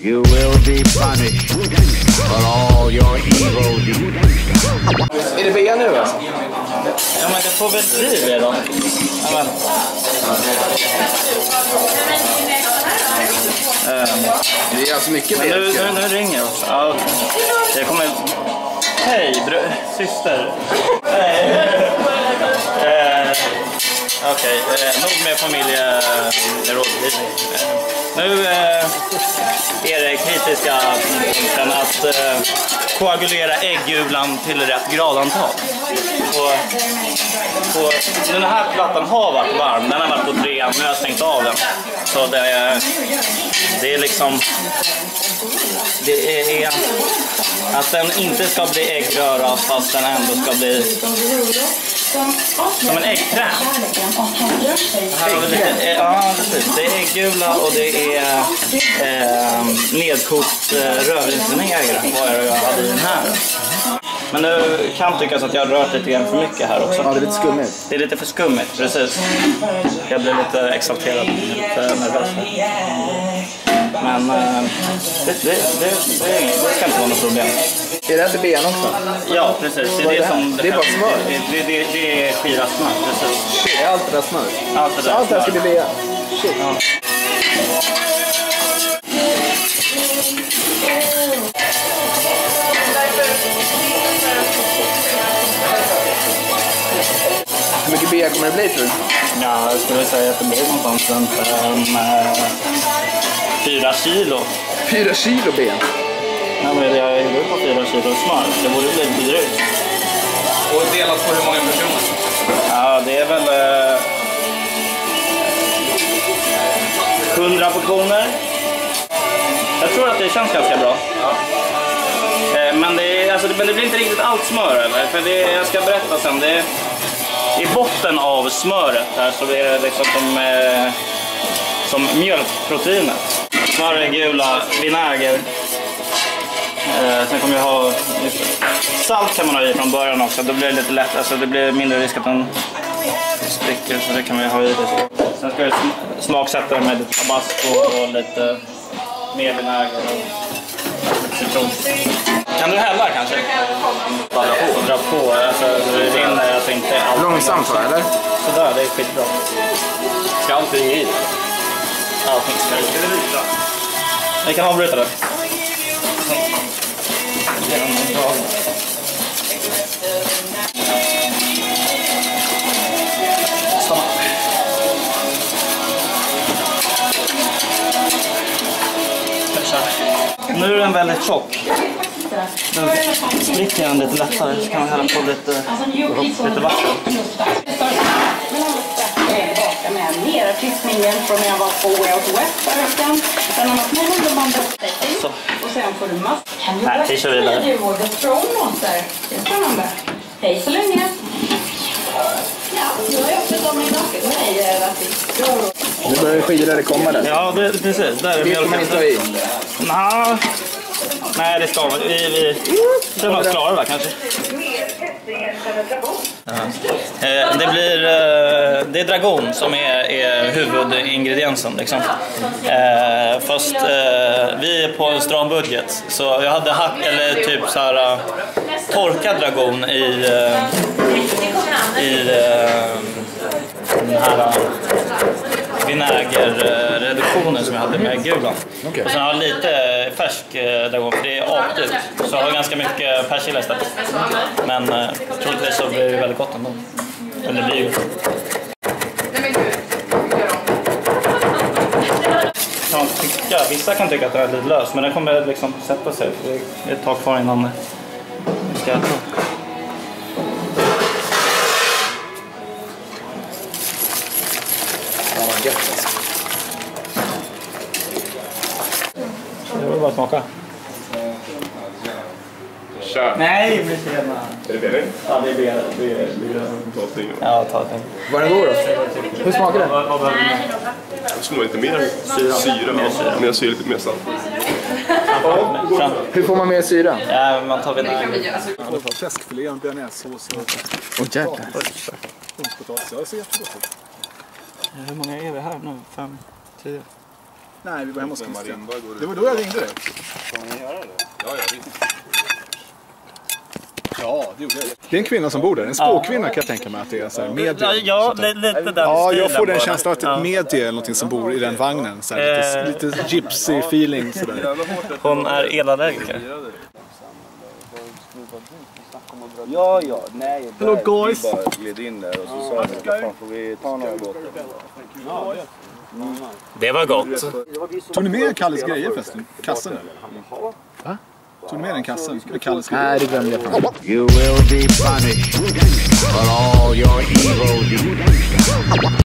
You will be punished for all your evil deeds. Är det bea nu alltså? Ja, men det får väl bli det då. Ja, men. Det är alltså mycket Men bea. nu, nu, nu ringer jag. Ja, det kommer... Hej, br... syster. Hej. Eh, Okej, eh, nog med familjerådgivning. Eh, eh, nu eh, är det kritiska punkten eh, att eh, koagulera äggulan till rätt gradantal. Och, och den här plattan har varit varm, den har varit på trean, nu har jag stängt av den. Så det det är liksom det är att den inte ska bli äggröra fast den ändå ska bli som en äggkräm. Här har vi lite, eh, ja, precis. Det är äggula och det är eh, nedkokt eh, är det jag hade i den här. Men det kan tyckas att jag har rört lite grann för mycket här också. Ja, det är lite skummigt. Det är lite för skummigt, precis. Jag blir lite exalterad, lite nervös. Men eh, det, det, det, det, är inget- det ska inte vara något problem. Är det till bean också? Ja, precis. Det är, det det som... Det är bara smör. Det, det, det, är skirat smör, precis. Det är allt det där smör. Allt det där allt det här ska bli bea? Shit. Hur mycket bea kommer det bli tror du? Ja, jag skulle säga att det blir någonstans runt um, uh, fyra kilo. Fyra kilo bea. Ja, men jag gjorde på fyra kilo smör. Det borde bli drygt. Och delat på hur många personer? Ja, det är väl... Uh, 100 portioner. Jag tror att det känns ganska bra. Eh, Men det, är, alltså, det- men det blir inte riktigt allt smör eller? För det, jag ska berätta sen. Det är, I botten av smöret här så är det liksom som, eh, som mjölkproteinet. Smör, gula, vinäger. Eh, sen kommer jag ha salt kan man ha i från början också. Då blir det lite lätt, alltså det blir mindre risk att den spricker så det kan man ha i det. Sen ska jag sm- smaksätta det med lite tabasco och lite mer vinäger och citron. Kan du hälla kanske? Bara på. Dra på, alltså så det rinner alltså inte allt. Långsamt va, eller? Sådär, det är skitbra. Ska allting i? Allting ska i. Vi kan avbryta det. Nu är den väldigt tjock. Nu spricker den lite lättare så kan man hälla på lite, lite vatten med mer artistmingel från när jag var på Way Out West förra veckan. Har man småningom man Så. och sen får du mass. Kan du Nej, vi kör vidare. Du och The Throne Monster. Det är spännande. Hej så länge. Ja, du har öppet om min med mig, eh, Rassi. Nu börjar skidor komma där. Ja, det, precis. Där är Det ska man inte ha i. Nja. Nej, det ska vi. Vi, vi den var klara va, kanske? Eh, Det blir eh, det är dragon som är, är huvudingrediensen. Liksom. Eh, Fast eh, vi är på en stram budget. Så jag hade hack, eller typ så här, eh, torkad dragon i, eh, i den här vinäger vinägerreduktionen som jag hade med gulan. Okej. Och sen har jag lite färsk dragon, för det är apdyrt. Så jag har ganska mycket persilla istället. Men eh, troligtvis så blir det väldigt gott ändå. Eller det blir ju. Kan tycka, vissa kan tycka att den är lite lös, men den kommer liksom sätta sig. Det är ett tag kvar innan vi ska äta. Gött alltså. Var bara smaka. Kör. Nej, blir sena. Är det Benny? Ja, det är det. det, är, det är. Ta ett steg. Ja, ta det. Var den god då? Hur smakar den? Skulle vara lite mer syra. Mer syra. Mer syra, lite mer salt. Hur får man mer syra? Ja, man tar vinäger. Fläskfilé, bearnaisesås och Åh jävlar. ugnspotatis. Ja, det ser jättegott ut. Hur många är vi här nu? Fem? Tio? Nej, vi var hemma hos Christian. Det var då jag ringde dig. Ja, ja, visst. Ja, det gjorde jag. Det är en kvinna som bor där. En spåkvinna kan jag tänka mig att det är. Så här, medie. Ja, li- lite den Ja, jag får den känslan att det är ett medie eller någonting som bor i den vagnen. Så här, lite, lite gypsy-feeling sådär. Hon är elallergiker. Ja, ja, nej. Hello, guys. Vi bara gled in där och så sa vi, vad fan får vi ta några gott? Det var gott. Tog ni med Kalles grejer förresten? Kassen eller? Va? Tog ni med den kassen? Kalles grejer? Nej, det glömde jag fan. You will be punished for all your evil deeds.